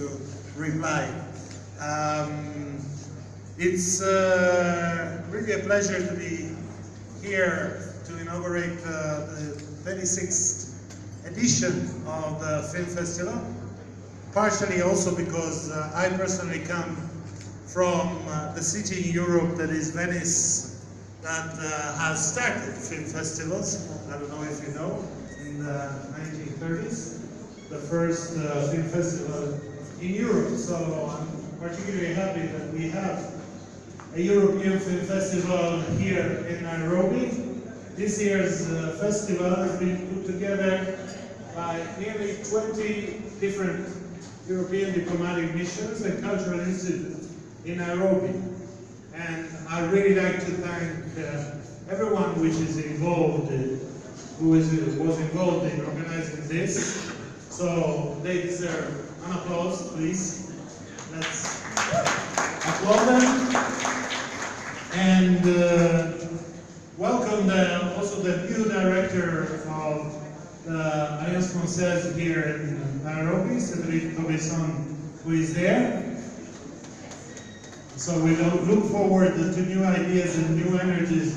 to reply. Um, it's uh, really a pleasure to be here to inaugurate uh, the 26th edition of the film festival. Partially also because uh, I personally come from uh, the city in Europe that is Venice that uh, has started film festivals. I don't know if you know, in the 1930s, the first uh, film festival in Europe. So I'm particularly happy that we have a European Film Festival here in Nairobi. This year's uh, festival has been put together by nearly 20 different European diplomatic missions and cultural institutes in Nairobi. And I really like to thank uh, everyone which is involved, who is, was involved in organizing this. So they deserve an applause, please. Let's applaud them. And uh, welcome the, also the new director of the Alliance Française here in Nairobi, Cedric Tobesson, who is there. So we lo- look forward to new ideas and new energies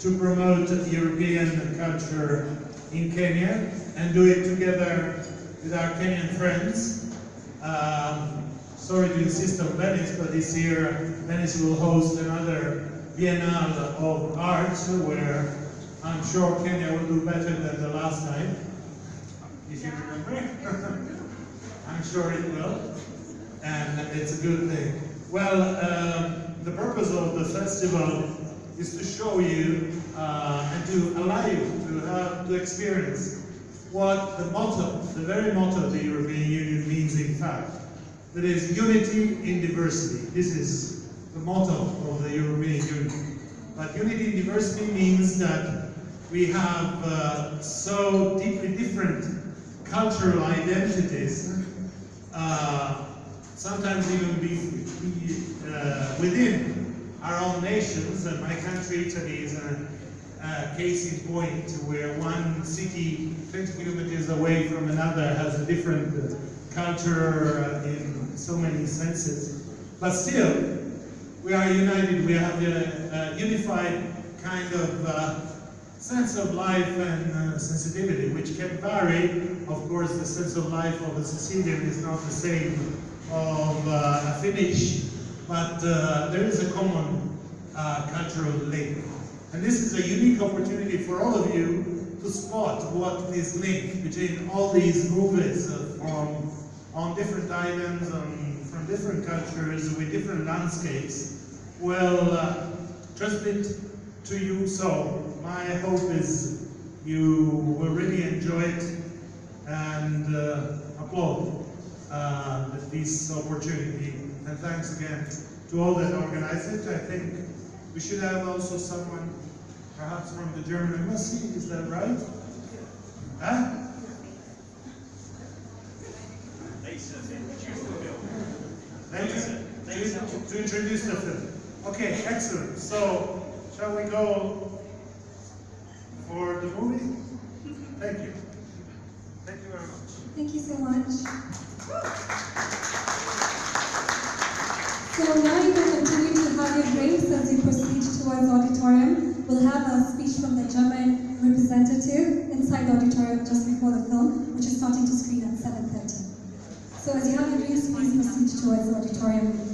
to promote European culture in Kenya and do it together with our Kenyan friends. Um, sorry to insist on Venice, but this year Venice will host another Biennale of Arts where I'm sure Kenya will do better than the last time, if you remember. I'm sure it will, and it's a good thing. Well, um, the purpose of the festival is to show you uh, and to allow you to have to experience what the motto, the very motto of the European Union means in fact. That is unity in diversity. This is the motto of the European Union. But unity in diversity means that we have uh, so deeply different cultural identities, uh, sometimes even be, uh, within our own nations. And my country, Italy, is a, a case in point where one city 20 kilometers away from another has a different uh, culture uh, in so many senses. But still, we are united, we have a, a unified kind of uh, sense of life and uh, sensitivity, which can vary. Of course, the sense of life of a Sicilian is not the same of uh, a Finnish, but uh, there is a common uh, cultural link. And this is a unique opportunity for all of you to spot what is linked between all these movies uh, from on different islands, from different cultures, with different landscapes, will uh, transmit to you. So my hope is you will really enjoy it and uh, applaud uh, this opportunity. And thanks again to all that organized it. I think we should have also someone, perhaps from the German embassy. Is that right? Huh? Thanks. To, to introduce the film. Okay, excellent. So, shall we go for the movie? Thank you. Thank you very much. Thank you so much. So now your drinks as you proceed towards the auditorium. We'll have a speech from the German representative inside the auditorium just before the film, which is starting to screen at 7.30. So as you have your drinks, please proceed towards the auditorium.